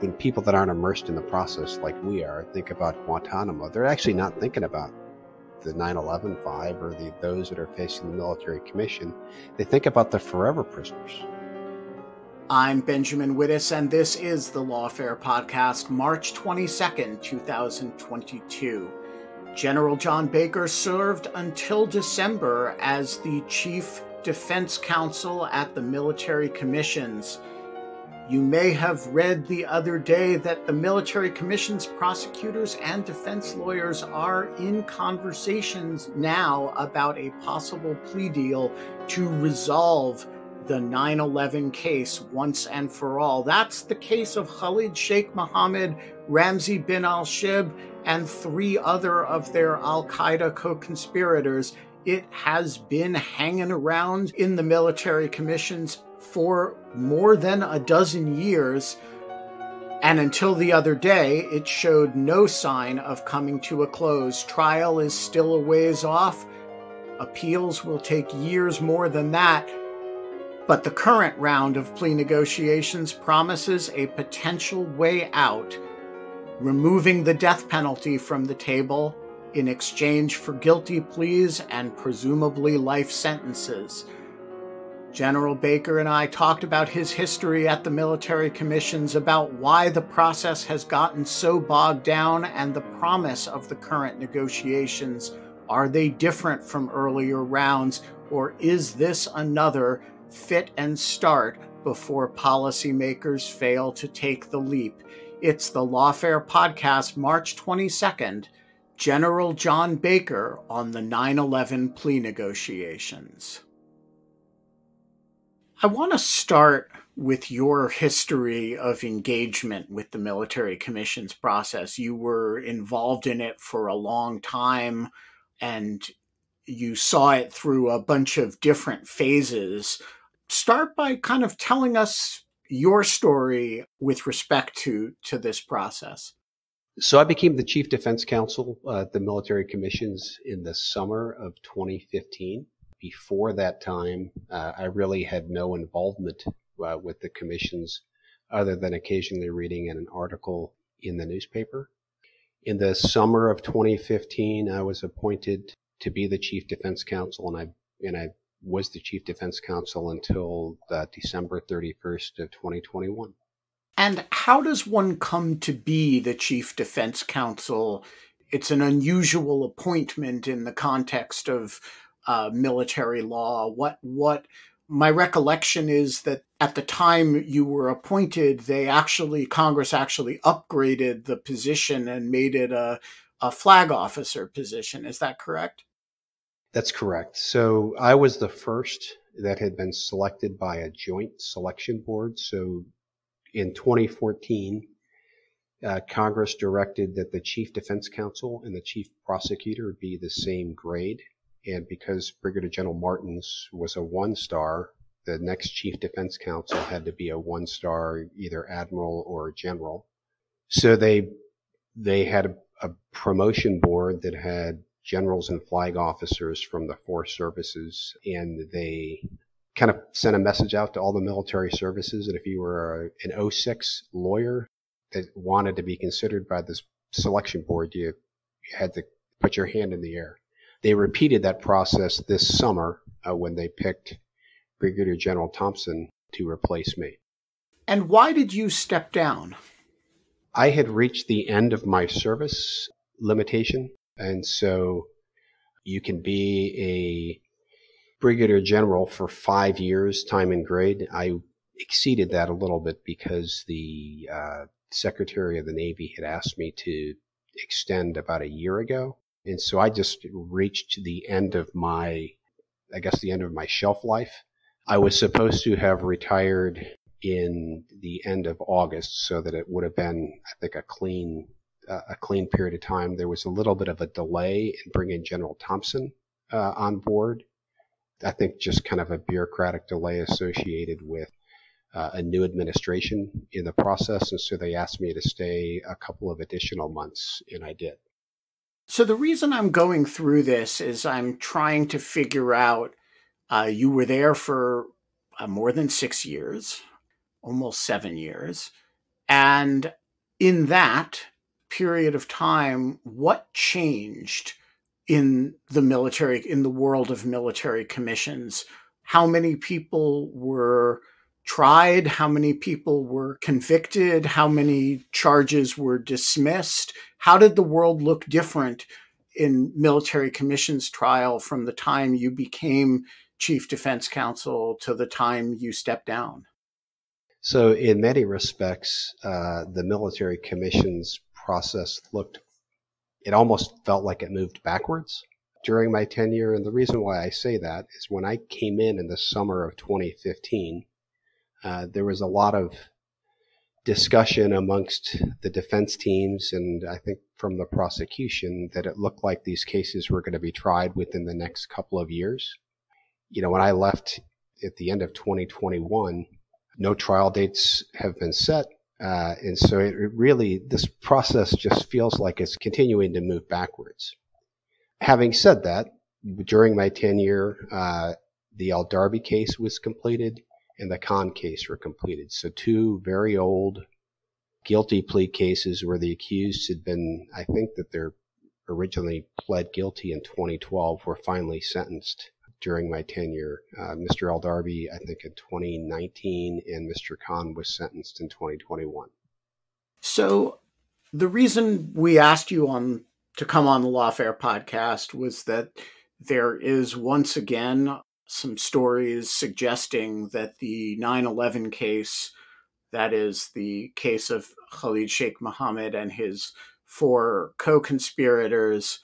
when people that aren't immersed in the process like we are think about Guantanamo, they're actually not thinking about the 9/11 5 or the those that are facing the military commission. They think about the forever prisoners. I'm Benjamin Wittes, and this is the Lawfare Podcast, March 22nd, 2022. General John Baker served until December as the Chief Defense Counsel at the military commissions. You may have read the other day that the military commissions prosecutors and defense lawyers are in conversations now about a possible plea deal to resolve the 9 11 case once and for all. That's the case of Khalid Sheikh Mohammed, Ramzi bin al Shibh, and three other of their Al Qaeda co conspirators. It has been hanging around in the military commissions for more than a dozen years. And until the other day, it showed no sign of coming to a close. Trial is still a ways off. Appeals will take years more than that. But the current round of plea negotiations promises a potential way out, removing the death penalty from the table in exchange for guilty pleas and presumably life sentences. General Baker and I talked about his history at the military commissions, about why the process has gotten so bogged down, and the promise of the current negotiations. Are they different from earlier rounds, or is this another fit and start before policymakers fail to take the leap? It's the Lawfare Podcast, March 22nd. General John Baker on the 9 11 plea negotiations. I want to start with your history of engagement with the military commissions process. You were involved in it for a long time and you saw it through a bunch of different phases. Start by kind of telling us your story with respect to to this process. So I became the chief defense counsel at the military commissions in the summer of 2015 before that time, uh, I really had no involvement uh, with the commissions other than occasionally reading an article in the newspaper. In the summer of 2015, I was appointed to be the chief defense counsel, and I and I was the chief defense counsel until uh, December 31st of 2021. And how does one come to be the chief defense counsel? It's an unusual appointment in the context of uh, military law? What what my recollection is that at the time you were appointed, they actually Congress actually upgraded the position and made it a a flag officer position. Is that correct? That's correct. So I was the first that had been selected by a joint selection board. So in 2014, uh, Congress directed that the chief defense counsel and the chief prosecutor be the same grade. And because Brigadier General Martins was a one star, the next chief defense counsel had to be a one star, either admiral or general. So they, they had a, a promotion board that had generals and flag officers from the four services and they kind of sent a message out to all the military services that if you were a, an 06 lawyer that wanted to be considered by this selection board, you, you had to put your hand in the air. They repeated that process this summer uh, when they picked Brigadier General Thompson to replace me. And why did you step down? I had reached the end of my service limitation, and so you can be a brigadier general for five years, time and grade. I exceeded that a little bit because the uh, Secretary of the Navy had asked me to extend about a year ago. And so I just reached the end of my, I guess the end of my shelf life. I was supposed to have retired in the end of August so that it would have been, I think, a clean, uh, a clean period of time. There was a little bit of a delay in bringing General Thompson uh, on board. I think just kind of a bureaucratic delay associated with uh, a new administration in the process. And so they asked me to stay a couple of additional months, and I did. So the reason I'm going through this is I'm trying to figure out. Uh, you were there for uh, more than six years, almost seven years, And in that period of time, what changed in the military, in the world of military commissions? How many people were tried? How many people were convicted? How many charges were dismissed? How did the world look different in military commissions trial from the time you became chief defense counsel to the time you stepped down? So, in many respects, uh, the military commissions process looked, it almost felt like it moved backwards during my tenure. And the reason why I say that is when I came in in the summer of 2015, uh, there was a lot of discussion amongst the defense teams and I think from the prosecution that it looked like these cases were going to be tried within the next couple of years. You know, when I left at the end of 2021, no trial dates have been set. Uh, and so it really, this process just feels like it's continuing to move backwards. Having said that, during my tenure, uh, the Al Darbi case was completed and the Khan case were completed. So two very old guilty plea cases where the accused had been, I think that they're originally pled guilty in 2012 were finally sentenced during my tenure. Uh, Mr. Darbi, I think in 2019, and Mr. Khan was sentenced in 2021. So the reason we asked you on to come on the Lawfare podcast was that there is once again some stories suggesting that the 9 11 case, that is the case of Khalid Sheikh Mohammed and his four co conspirators,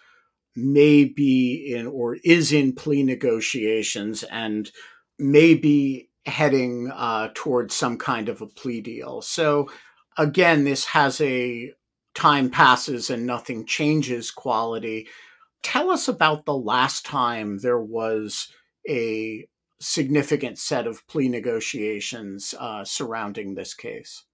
may be in or is in plea negotiations and may be heading uh, towards some kind of a plea deal. So, again, this has a time passes and nothing changes quality. Tell us about the last time there was a significant set of plea negotiations uh, surrounding this case.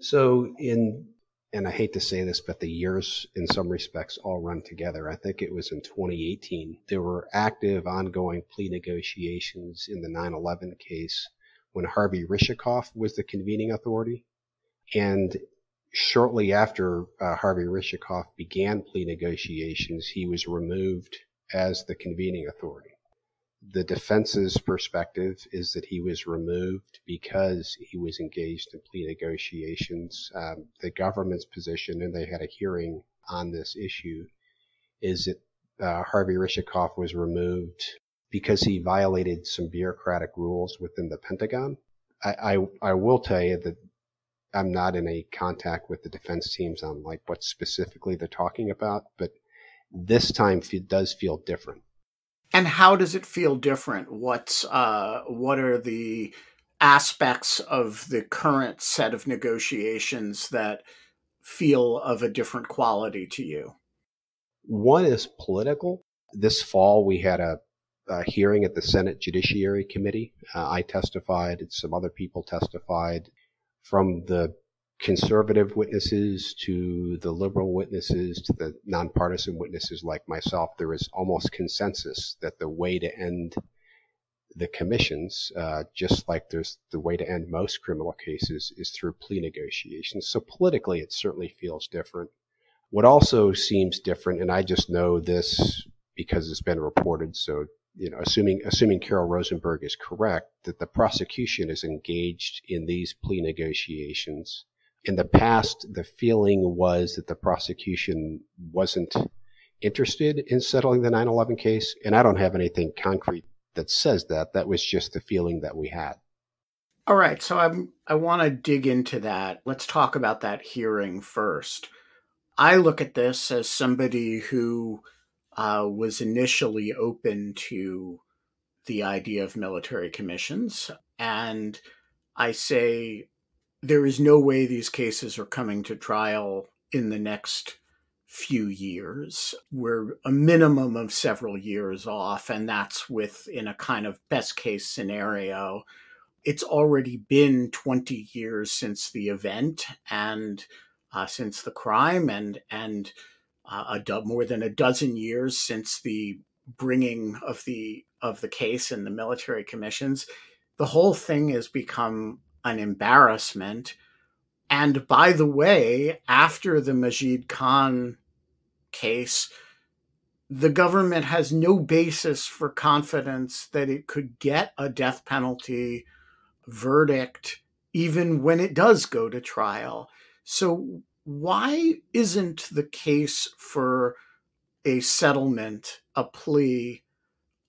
So, in and I hate to say this, but the years in some respects all run together. I think it was in 2018. There were active, ongoing plea negotiations in the 9 11 case when Harvey Rishikoff was the convening authority. And shortly after uh, Harvey Rishikoff began plea negotiations, he was removed as the convening authority the defense's perspective is that he was removed because he was engaged in plea negotiations. Um, the government's position, and they had a hearing on this issue, is that uh, Harvey Rishikoff was removed because he violated some bureaucratic rules within the Pentagon. I, I, I will tell you that I'm not in a contact with the defense teams on like what specifically they're talking about, but this time it does feel different and how does it feel different? What's uh, what are the aspects of the current set of negotiations that feel of a different quality to you? One is political. This fall, we had a, a hearing at the Senate Judiciary Committee. Uh, I testified, some other people testified from the conservative witnesses to the liberal witnesses to the nonpartisan witnesses like myself, there is almost consensus that the way to end the commissions, uh, just like there's the way to end most criminal cases, is through plea negotiations. So politically, it certainly feels different. What also seems different, and I just know this because it's been reported, so you know, assuming assuming Carol Rosenberg is correct, that the prosecution is engaged in these plea negotiations in the past, the feeling was that the prosecution wasn't interested in settling the 9-11 case. And I don't have anything concrete that says that. That was just the feeling that we had. All right. So I'm, I want to dig into that. Let's talk about that hearing first. I look at this as somebody who uh, was initially open to the idea of military commissions. And I say there is no way these cases are coming to trial in the next few years. We're a minimum of several years off, and that's with in a kind of best case scenario. It's already been 20 years since the event and uh, since the crime, and and uh, a more than a dozen years since the bringing of the of the case in the military commissions. The whole thing has become an embarrassment. And by the way, after the Majid Khan case, the government has no basis for confidence that it could get a death penalty verdict even when it does go to trial. So, why isn't the case for a settlement, a plea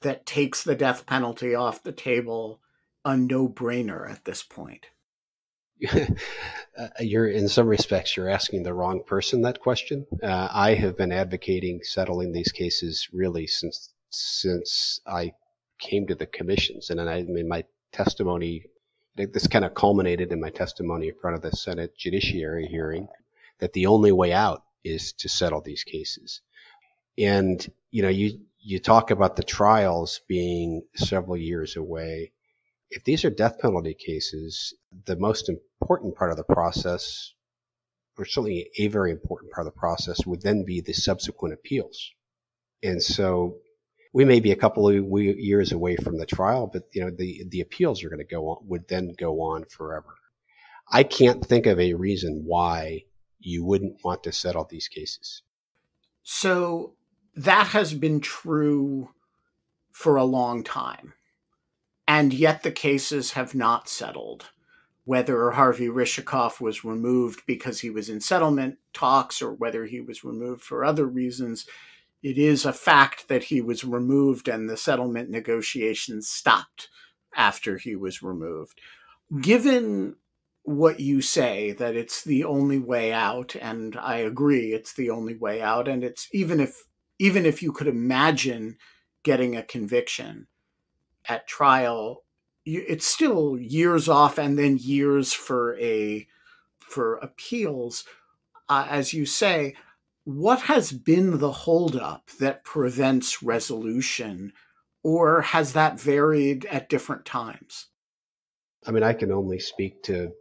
that takes the death penalty off the table, a no brainer at this point? You're in some respects you're asking the wrong person that question. Uh, I have been advocating settling these cases really since since I came to the commissions, and I, I mean my testimony. This kind of culminated in my testimony in front of the Senate Judiciary hearing that the only way out is to settle these cases. And you know, you you talk about the trials being several years away if these are death penalty cases, the most important part of the process, or certainly a very important part of the process, would then be the subsequent appeals. And so we may be a couple of years away from the trial, but you know the the appeals are going to go on would then go on forever. I can't think of a reason why you wouldn't want to settle these cases. So that has been true for a long time and yet the cases have not settled. Whether Harvey Rishikoff was removed because he was in settlement talks or whether he was removed for other reasons, it is a fact that he was removed and the settlement negotiations stopped after he was removed. Given what you say that it's the only way out and I agree it's the only way out and it's even if even if you could imagine getting a conviction at trial, it's still years off and then years for a for appeals. Uh, as you say, what has been the holdup that prevents resolution, or has that varied at different times? I mean, I can only speak to,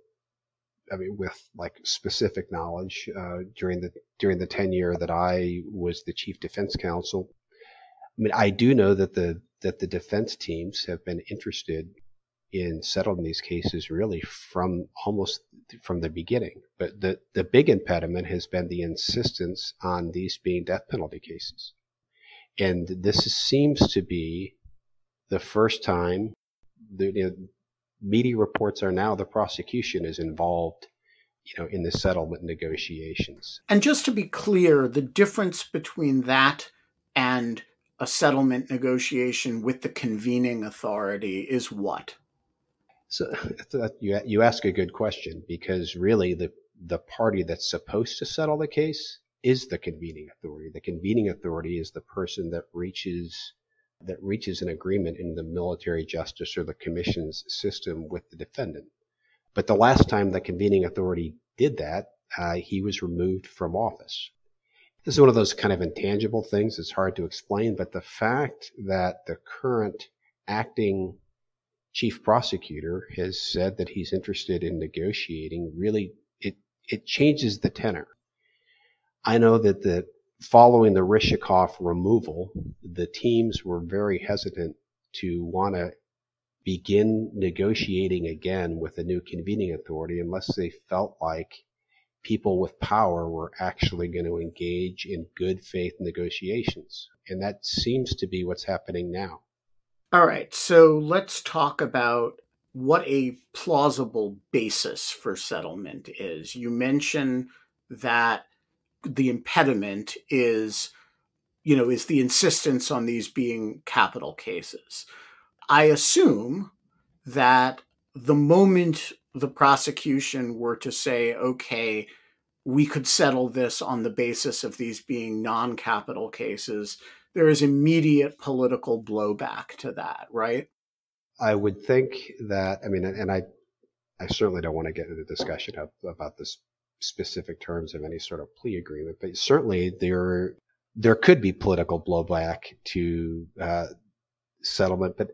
I mean, with like specific knowledge uh, during the during the tenure that I was the chief defense counsel. I mean, I do know that the that the defense teams have been interested in settling these cases really from almost from the beginning. But the, the big impediment has been the insistence on these being death penalty cases. And this seems to be the first time the you know, media reports are now the prosecution is involved you know in the settlement negotiations. And just to be clear, the difference between that and a settlement negotiation with the convening authority is what? So you you ask a good question because really the the party that's supposed to settle the case is the convening authority. The convening authority is the person that reaches that reaches an agreement in the military justice or the commission's system with the defendant. But the last time the convening authority did that, uh, he was removed from office. This is one of those kind of intangible things. It's hard to explain, but the fact that the current acting chief prosecutor has said that he's interested in negotiating really it it changes the tenor. I know that the following the Rishikoff removal, the teams were very hesitant to want to begin negotiating again with the new convening authority unless they felt like people with power were actually going to engage in good faith negotiations. And that seems to be what's happening now. All right. So let's talk about what a plausible basis for settlement is. You mentioned that the impediment is, you know, is the insistence on these being capital cases. I assume that the moment the prosecution were to say, okay, we could settle this on the basis of these being non capital cases, there is immediate political blowback to that, right? I would think that, I mean, and I, I certainly don't want to get into the discussion of, about the specific terms of any sort of plea agreement, but certainly there, there could be political blowback to uh, settlement. But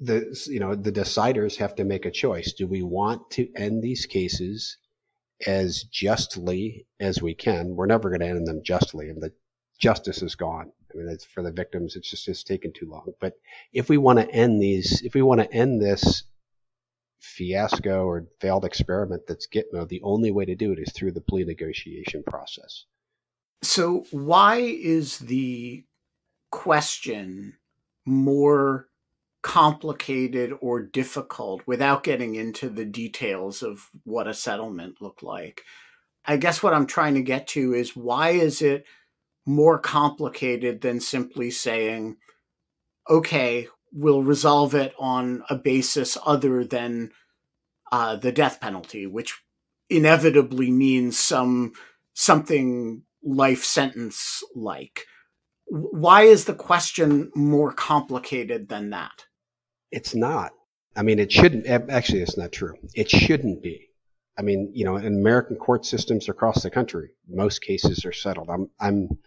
the you know the deciders have to make a choice. Do we want to end these cases as justly as we can? We're never going to end them justly, and the justice is gone. I mean, it's for the victims. It's just it's taken too long. But if we want to end these, if we want to end this fiasco or failed experiment that's Gitmo, the only way to do it is through the plea negotiation process. So, why is the question more complicated or difficult without getting into the details of what a settlement looked like? I guess what I'm trying to get to is why is it more complicated than simply saying, okay, we'll resolve it on a basis other than uh, the death penalty, which inevitably means some something life sentence like. Why is the question more complicated than that? It's not. I mean, it shouldn't. Actually, it's not true. It shouldn't be. I mean, you know, in American court systems across the country, most cases are settled. I'm, I'm,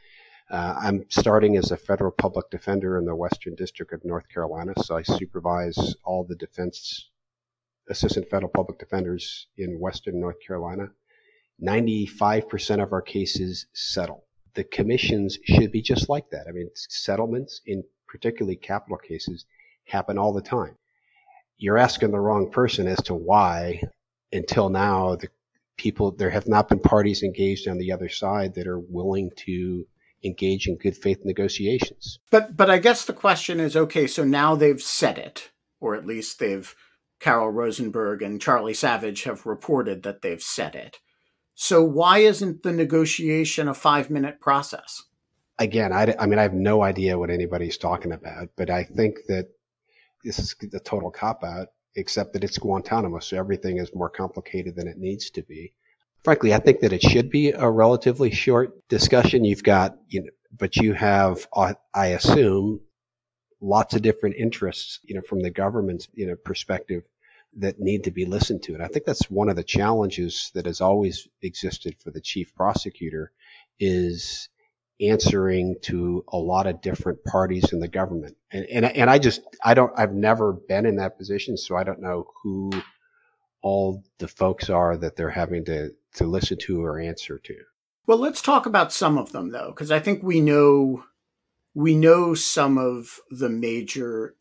uh, I'm starting as a federal public defender in the Western District of North Carolina, so I supervise all the defense assistant federal public defenders in Western North Carolina. 95% of our cases settle. The commissions should be just like that. I mean, settlements in particularly capital cases happen all the time. You're asking the wrong person as to why until now the people there have not been parties engaged on the other side that are willing to engage in good faith negotiations. But but I guess the question is okay, so now they've said it, or at least they've Carol Rosenberg and Charlie Savage have reported that they've said it. So why isn't the negotiation a five minute process? Again, I, I mean, I have no idea what anybody's talking about, but I think that this is the total cop out, except that it's Guantanamo, so everything is more complicated than it needs to be. Frankly, I think that it should be a relatively short discussion. You've got, you know, but you have, I assume, lots of different interests, you know, from the government's, you know, perspective that need to be listened to. And I think that's one of the challenges that has always existed for the chief prosecutor is answering to a lot of different parties in the government. And, and, and I just, I don't, I've never been in that position, so I don't know who all the folks are that they're having to, to listen to or answer to. Well, let's talk about some of them though, because I think we know, we know some of the major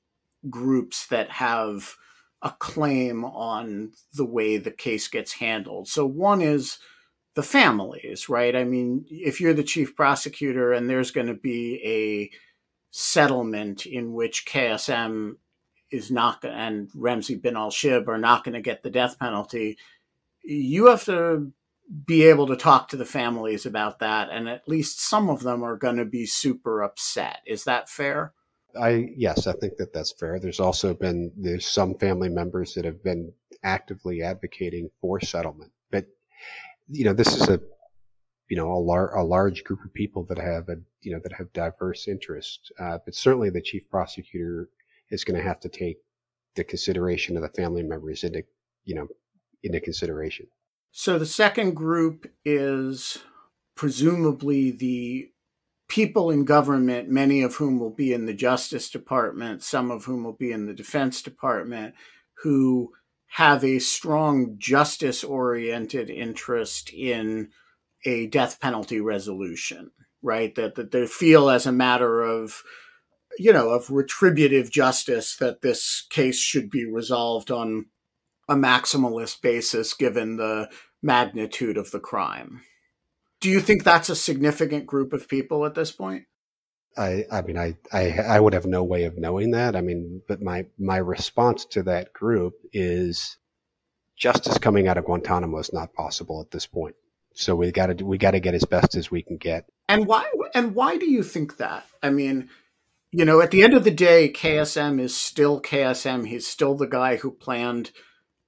groups that have a claim on the way the case gets handled. So one is the families, right? I mean, if you're the chief prosecutor and there's going to be a settlement in which KSM is not and Ramzi bin al Shibh are not going to get the death penalty, you have to be able to talk to the families about that, and at least some of them are going to be super upset. Is that fair? I yes, I think that that's fair. There's also been there's some family members that have been actively advocating for settlement, you know this is a you know a, lar- a large group of people that have a you know that have diverse interests. Uh, but certainly the chief prosecutor is going to have to take the consideration of the family members into you know into consideration. So the second group is presumably the people in government, many of whom will be in the Justice Department, some of whom will be in the Defense Department, who have a strong justice oriented interest in a death penalty resolution, right? That, that they feel as a matter of, you know, of retributive justice that this case should be resolved on a maximalist basis given the magnitude of the crime. Do you think that's a significant group of people at this point? I, I mean, I, I, I would have no way of knowing that. I mean, but my, my response to that group is justice coming out of Guantanamo is not possible at this point. So we got to, we got to get as best as we can get. And why, and why do you think that? I mean, you know, at the end of the day, KSM is still KSM. He's still the guy who planned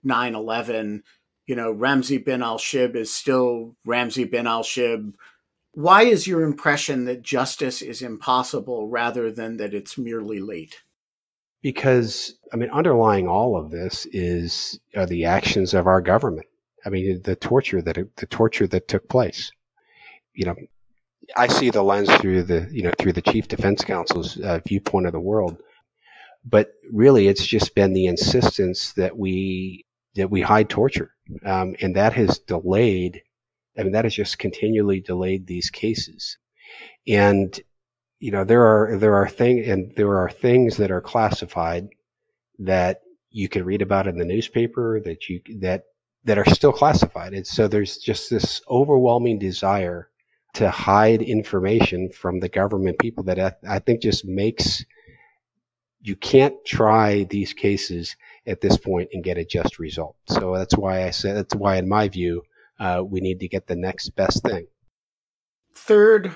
9 11 you know, Ramzi bin al Shibh is still Ramzi bin al Shibh. Why is your impression that justice is impossible rather than that it's merely late? Because, I mean, underlying all of this is the actions of our government. I mean, the torture that the torture that took place. You know, I see the lens through the you know through the chief defense counsel's uh, viewpoint of the world, but really, it's just been the insistence that we that we hide torture um, and that has delayed, I mean, that has just continually delayed these cases. And, you know, there are, there are things, and there are things that are classified that you can read about in the newspaper that you that that are still classified. And so there's just this overwhelming desire to hide information from the government people that I, I think just makes you can't try these cases at this point and get a just result. So that's why I said that's why, in my view, uh, we need to get the next best thing. Third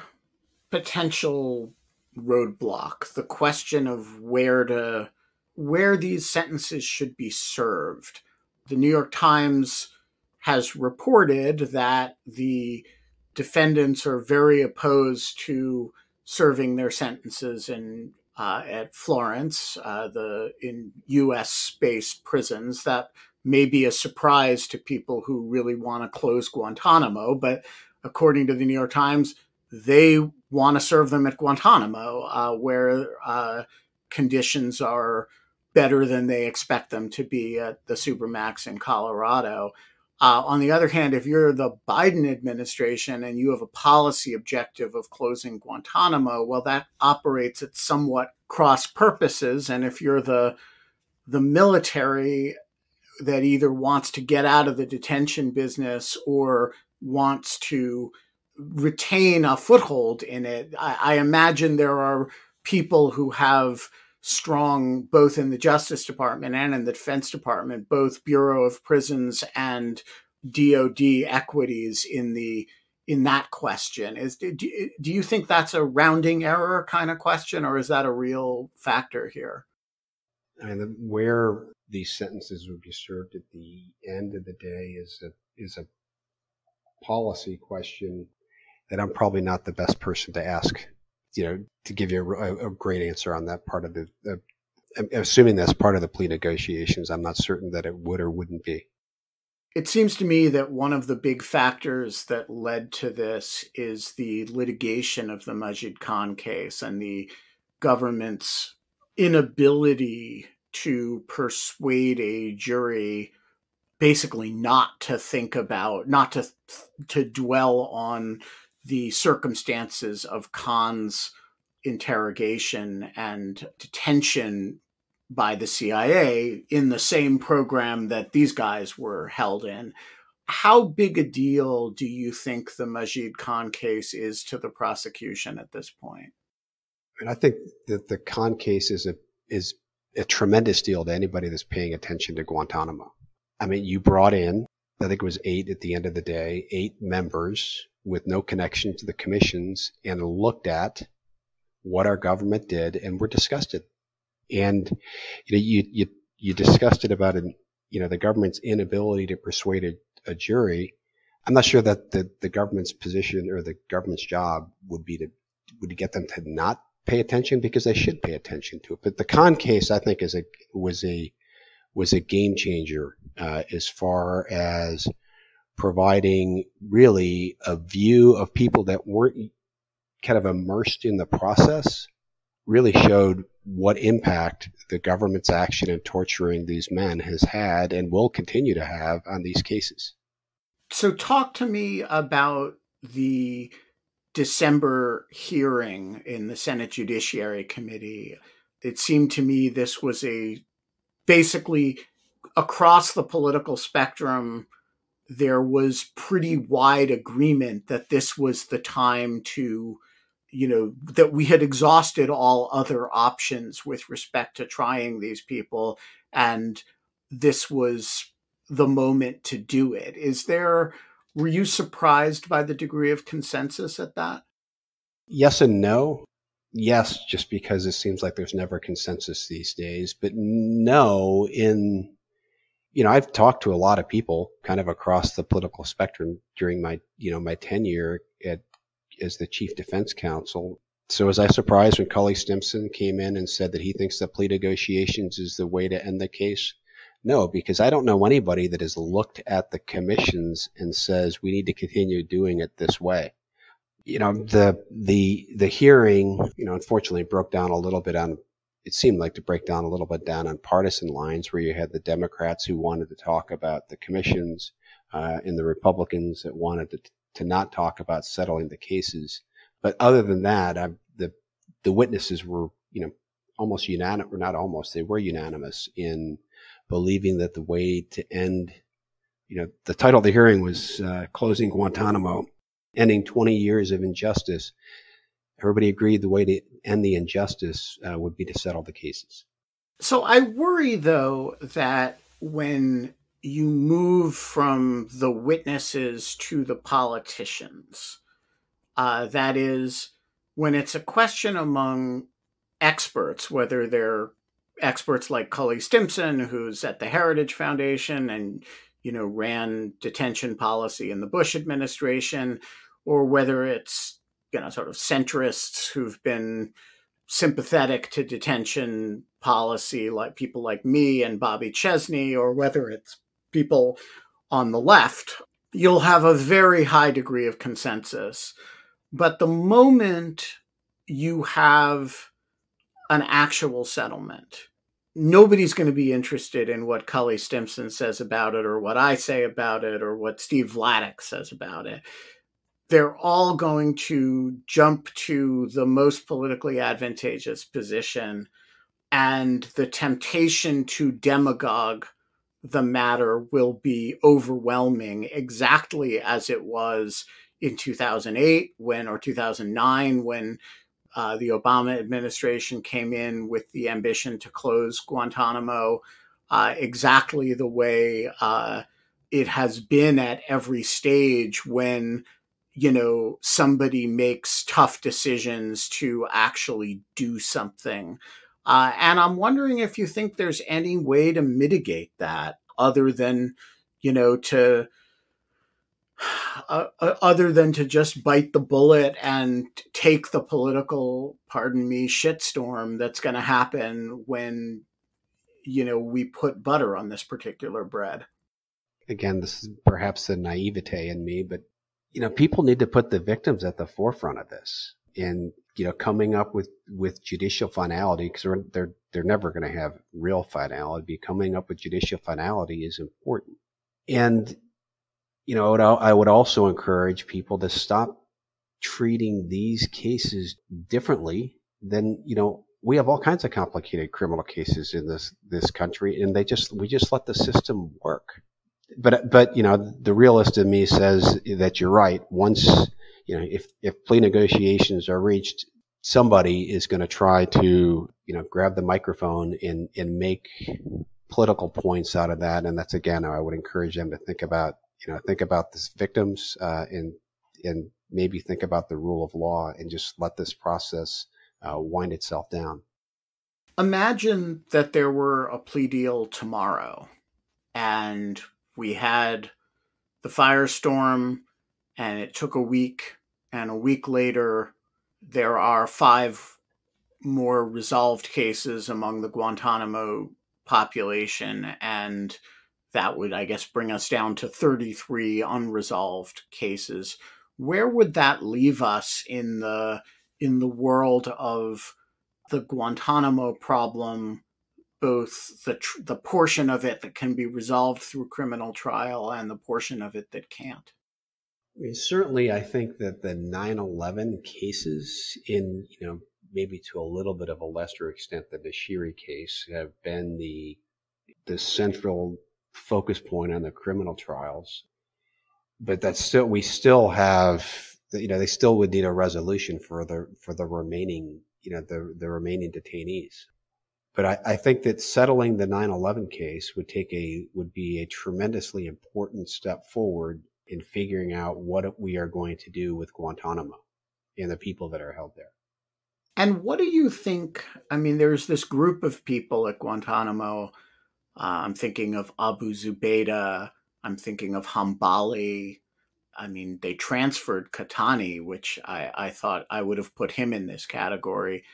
potential roadblock: the question of where to where these sentences should be served. The New York Times has reported that the defendants are very opposed to serving their sentences in uh, at Florence, uh, the in U.S. based prisons. That may be a surprise to people who really want to close Guantanamo, but according to the New York Times, they want to serve them at Guantanamo, uh, where uh, conditions are better than they expect them to be at the Supermax in Colorado. Uh, on the other hand, if you're the Biden administration and you have a policy objective of closing Guantanamo, well, that operates at somewhat cross purposes. And if you're the the military that either wants to get out of the detention business or wants to retain a foothold in it, I, I imagine there are people who have strong both in the Justice Department and in the Defense Department, both Bureau of Prisons and DoD equities in the in that question. Is do, do you think that's a rounding error kind of question, or is that a real factor here? I mean, where these sentences would be served at the end of the day is a is a policy question that I'm probably not the best person to ask you know, to give you a, a great answer on that part of the, the, assuming that's part of the plea negotiations, I'm not certain that it would or wouldn't be. It seems to me that one of the big factors that led to this is the litigation of the Majid Khan case and the government's inability to persuade a jury basically not to think about not to to dwell on the circumstances of Khan's interrogation and detention by the CIA in the same program that these guys were held in. How big a deal do you think the Majid Khan case is to the prosecution at this point? And I think that the Khan case is a is a tremendous deal to anybody that's paying attention to Guantanamo. I mean, you brought in, I think it was eight at the end of the day, eight members with no connection to the commissions and looked at what our government did and were disgusted. And you know, you you you discussed it about an, you know the government's inability to persuade a, a jury. I'm not sure that the, the government's position or the government's job would be to would get them to not pay attention because they should pay attention to it. But the Khan case, I think, is a was a was a game changer uh, as far as providing really a view of people that weren't kind of immersed in the process really showed what impact the government's action in torturing these men has had and will continue to have on these cases. So, talk to me about the December hearing in the Senate Judiciary Committee. It seemed to me this was a basically across the political spectrum there was pretty wide agreement that this was the time to you know that we had exhausted all other options with respect to trying these people and this was the moment to do it is there were you surprised by the degree of consensus at that yes and no yes just because it seems like there's never consensus these days but no in you know, I've talked to a lot of people kind of across the political spectrum during my, you know, my tenure at, as the chief defense counsel. So was I surprised when Cully Stimson came in and said that he thinks that plea negotiations is the way to end the case? No, because I don't know anybody that has looked at the commissions and says we need to continue doing it this way. You know, the the the hearing, you know, unfortunately broke down a little bit on it seemed like to break down a little bit down on partisan lines where you had the Democrats who wanted to talk about the commissions uh, and the Republicans that wanted to, to not talk about settling the cases. But other than that, I, the the witnesses were, you know, almost unanimous, or not almost, they were unanimous in believing that the way to end, you know, the title of the hearing was uh, Closing Guantanamo, Ending 20 Years of Injustice. Everybody agreed the way to end the injustice uh, would be to settle the cases. So I worry, though, that when you move from the witnesses to the politicians, uh, that is, when it's a question among experts, whether they're experts like Cully Stimson, who's at the Heritage Foundation and you know ran detention policy in the Bush administration, or whether it's you know sort of centrists who've been sympathetic to detention policy, like people like me and Bobby Chesney, or whether it's people on the left, you'll have a very high degree of consensus. But the moment you have an actual settlement, nobody's going to be interested in what Cully Stimson says about it, or what I say about it, or what Steve Vladeck says about it. They're all going to jump to the most politically advantageous position, and the temptation to demagogue the matter will be overwhelming, exactly as it was in 2008 when or 2009 when uh, the Obama administration came in with the ambition to close Guantanamo, uh, exactly the way uh, it has been at every stage when you know somebody makes tough decisions to actually do something. Uh, and I'm wondering if you think there's any way to mitigate that other than, you know, to uh, uh, other than to just bite the bullet and take the political, pardon me, shitstorm that's going to happen when, you know, we put butter on this particular bread. Again, this is perhaps the naivete in me, but, you know, people need to put the victims at the forefront of this. And, you know, coming up with, with judicial finality, because they're, they're, they're never going to have real finality. Coming up with judicial finality is important. And you know, I would also encourage people to stop treating these cases differently than, you know, we have all kinds of complicated criminal cases in this, this country and they just, we just let the system work. But, but, you know, the realist in me says that you're right. Once, you know, if, if plea negotiations are reached, somebody is going to try to, you know, grab the microphone and, and make political points out of that. And that's again, I would encourage them to think about you know, think about the victims uh, and and maybe think about the rule of law and just let this process uh, wind itself down. Imagine that there were a plea deal tomorrow, and we had the firestorm, and it took a week, and a week later, there are five more resolved cases among the Guantanamo population, and that would, I guess, bring us down to 33 unresolved cases. Where would that leave us in the in the world of the Guantanamo problem, both the the portion of it that can be resolved through criminal trial and the portion of it that can't? I mean, certainly, I think that the 9/11 cases, in you know maybe to a little bit of a lesser extent than the Nashiri case, have been the the central focus point on the criminal trials. But that's still, we still have, you know, they still would need a resolution for the, for the remaining, you know, the, the remaining detainees. But I, I think that settling the 9-11 case would take a, would be a tremendously important step forward in figuring out what we are going to do with Guantanamo and the people that are held there. And what do you think? I mean, there's this group of people at Guantanamo uh, I'm thinking of Abu Zubaydah. I'm thinking of Hambali. I mean, they transferred Qahtani, which I, I thought I would have put him in this category,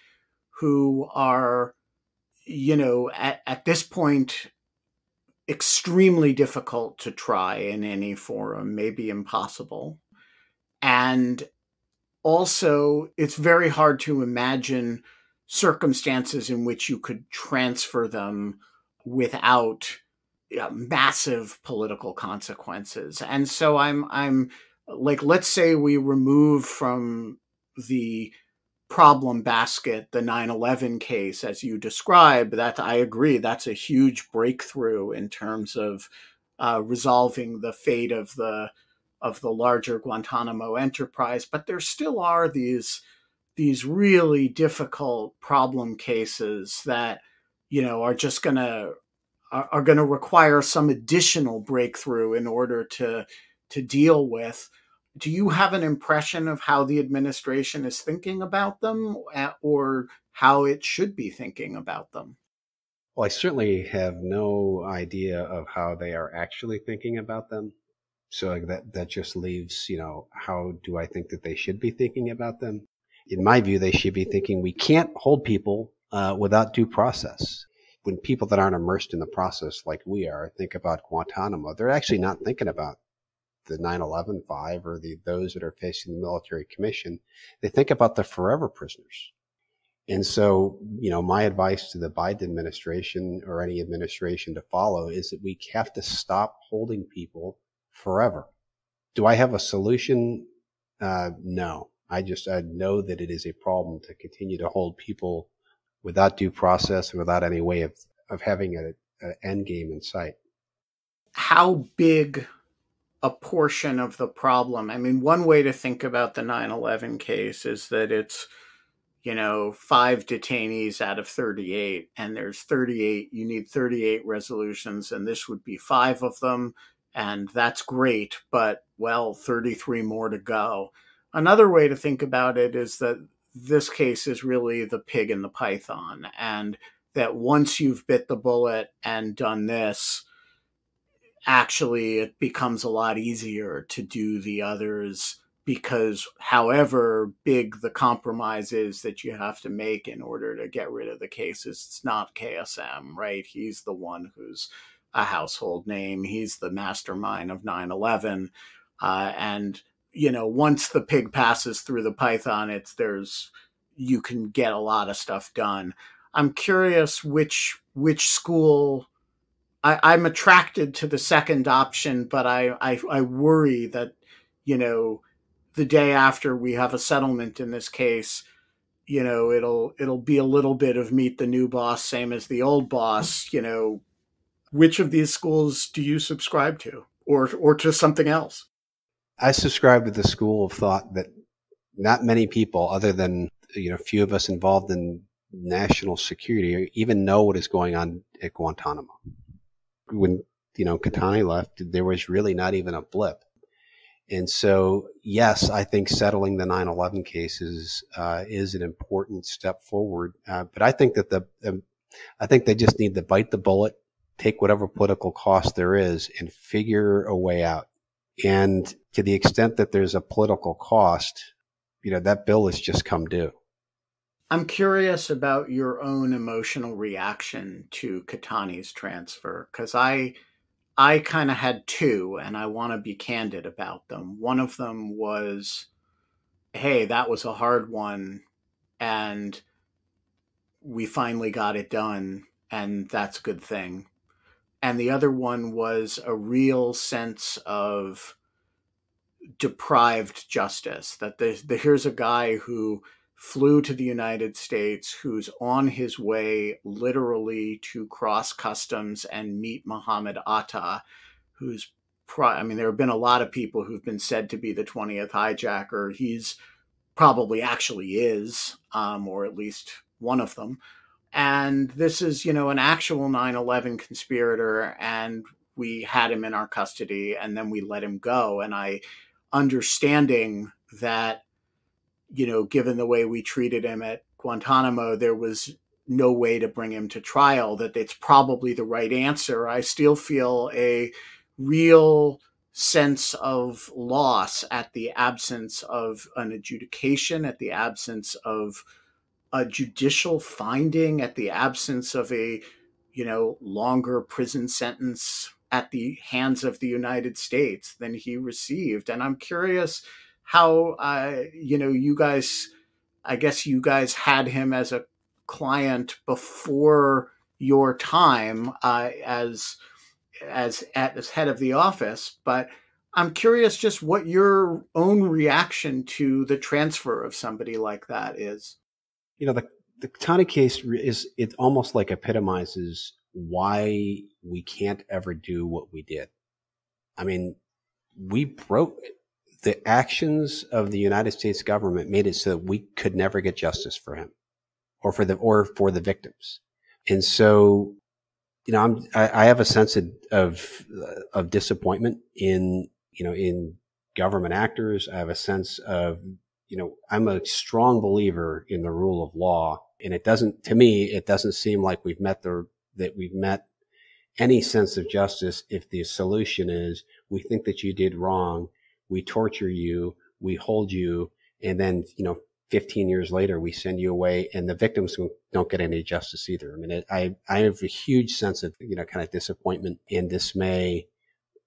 who are, you know, at, at this point, extremely difficult to try in any forum, maybe impossible. And also, it's very hard to imagine circumstances in which you could transfer them without massive political consequences. And so I'm I'm like let's say we remove from the problem basket, the 9/11 case, as you describe, that I agree, that's a huge breakthrough in terms of uh, resolving the fate of the of the larger Guantanamo enterprise. But there still are these these really difficult problem cases that you know are just going to are, are going to require some additional breakthrough in order to to deal with do you have an impression of how the administration is thinking about them or how it should be thinking about them? Well, I certainly have no idea of how they are actually thinking about them. So that, that just leaves, you know, how do I think that they should be thinking about them? In my view, they should be thinking we can't hold people uh, without due process. When people that aren't immersed in the process like we are think about Guantanamo, they're actually not thinking about the 9/11 five or the those that are facing the military commission, they think about the forever prisoners. And so, you know, my advice to the Biden administration or any administration to follow is that we have to stop holding people forever. Do I have a solution? Uh, no. I just I know that it is a problem to continue to hold people without due process and without any way of, of having an end game in sight. How big a portion of the problem. I mean, one way to think about the 9 11 case is that it's, you know, five detainees out of 38, and there's 38, you need 38 resolutions, and this would be five of them, and that's great, but, well, 33 more to go. Another way to think about it is that this case is really the pig and the python, and that once you've bit the bullet and done this, actually it becomes a lot easier to do the others because however big the compromise is that you have to make in order to get rid of the cases it's not KSM right? He's the one who's a household name. He's the mastermind of 9/11 uh, and you know once the pig passes through the python it's there's you can get a lot of stuff done i'm curious which which school I, am attracted to the second option, but I, I, I worry that you know the day after we have a settlement in this case, you know it'll it'll be a little bit of meet the new boss, same as the old boss. You know, which of these schools do you subscribe to, or or to something else? I subscribe to the school of thought that not many people, other than you know, a few of us involved in national security, even know what is going on at Guantanamo when you know Qahtani left, there was really not even a blip. And so, yes, I think settling the 9/11 cases uh, is an important step forward. Uh, but I think that the, um, I think they just need to bite the bullet, take whatever political cost there is, and figure a way out. And to the extent that there's a political cost, you know, that bill has just come due. I'm curious about your own emotional reaction to Qahtani's transfer because I I kind of had two and I want to be candid about them. One of them was hey, that was a hard one and we finally got it done and that's a good thing. And the other one was a real sense of deprived justice that the, the here's a guy who flew to the United States, who's on his way literally to cross customs and meet Muhammad Atta, who's, I mean, there have been a lot of people who've been said to be the 20th hijacker. He's probably actually is, um, or at least one of them. And this is, you know, an actual 9 11 conspirator, and we had him in our custody, and then we let him go. And I, understanding that you know, given the way we treated him at Guantanamo, there was no way to bring him to trial, that it's probably the right answer. I still feel a real sense of loss at the absence of an adjudication, at the absence of a judicial finding, at the absence of a, you know, longer prison sentence at the hands of the United States than he received. And I'm curious how uh, you know you guys i guess you guys had him as a client before your time uh, as as at as head of the office but i'm curious just what your own reaction to the transfer of somebody like that is You know, the, the Qahtani case is, it almost like epitomizes why we can't ever do what we did. I mean, we broke the actions of the United States government made it so that we could never get justice for him or for the, or for the victims. And so, you know, I'm, I, I have a sense of, of, of disappointment in, you know, in government actors. I have a sense of, you know, I'm a strong believer in the rule of law. And it doesn't, to me, it doesn't seem like we've met the, that we've met any sense of justice if the solution is we think that you did wrong we torture you, we hold you, and then, you know, 15 years later, we send you away and the victims don't get any justice either. I mean, it, I, I have a huge sense of, you know, kind of disappointment and dismay.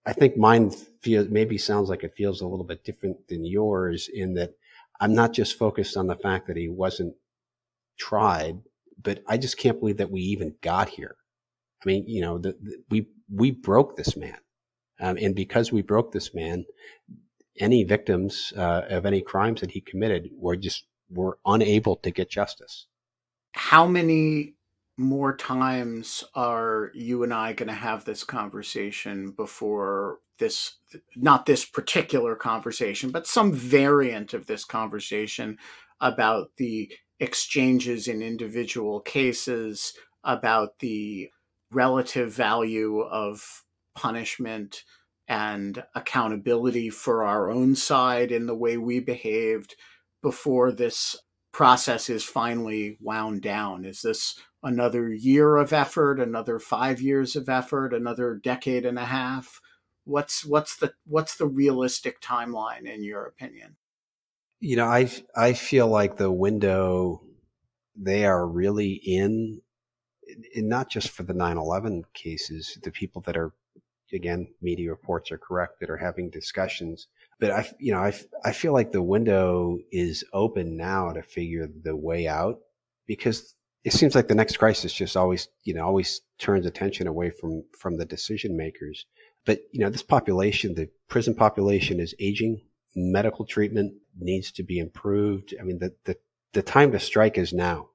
I think mine feels, maybe sounds like it feels a little bit different than yours in that I'm not just focused on the fact that he wasn't tried, but I just can't believe that we even got here. I mean, you know, the, the, we, we broke this man. Um, and because we broke this man, any victims uh, of any crimes that he committed were just were unable to get justice. How many more times are you and I going to have this conversation before this, not this particular conversation, but some variant of this conversation about the exchanges in individual cases, about the relative value of punishment and accountability for our own side in the way we behaved before this process is finally wound down? Is this another year of effort, another five years of effort, another decade and a half? What's what's the what's the realistic timeline in your opinion? You know, I I feel like the window they are really in, and not just for the 9/11 cases, the people that are again, media reports are correct that are having discussions. But I, you know, I, I feel like the window is open now to figure the way out because it seems like the next crisis just always, you know, always turns attention away from, from the decision makers. But, you know, this population, the prison population is aging. Medical treatment needs to be improved. I mean, the, the, the time to strike is now.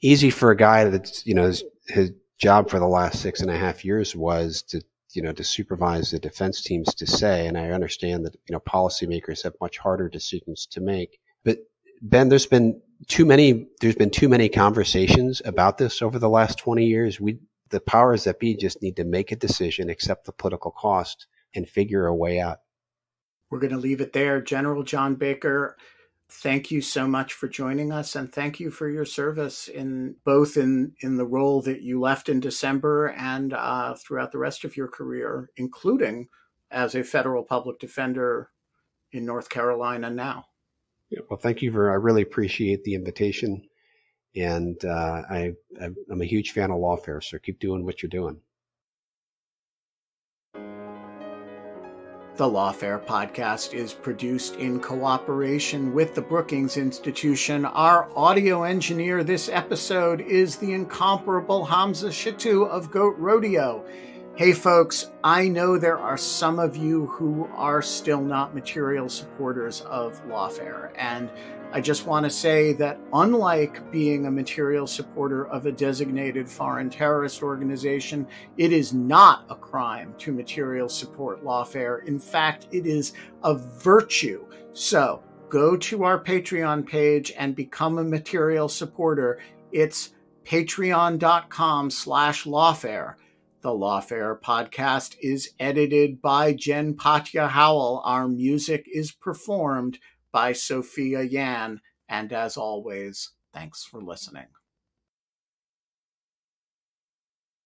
Easy for a guy that's, you know, his, his job for the last six and a half years was to you know, to supervise the defense teams to say, and I understand that, you know, policymakers have much harder decisions to make. But Ben, there's been too many, there's been too many conversations about this over the last 20 years. We, the powers that be just need to make a decision, accept the political cost and figure a way out. We're going to leave it there. General John Baker, thank you so much for joining us and thank you for your service in both in in the role that you left in december and uh, throughout the rest of your career including as a federal public defender in north carolina now yeah, well thank you for i really appreciate the invitation and uh, I, i'm a huge fan of lawfare so keep doing what you're doing The Lawfare podcast is produced in cooperation with the Brookings Institution. Our audio engineer this episode is the incomparable Hamza Shittu of Goat Rodeo. Hey folks, I know there are some of you who are still not material supporters of Lawfare, and I just want to say that unlike being a material supporter of a designated foreign terrorist organization, it is not a crime to material support lawfare. In fact, it is a virtue. So go to our Patreon page and become a material supporter. It's patreon.com slash lawfare. The Lawfare podcast is edited by Jen Patja Howell. Our music is performed by Sophia Yan. And as always, thanks for listening.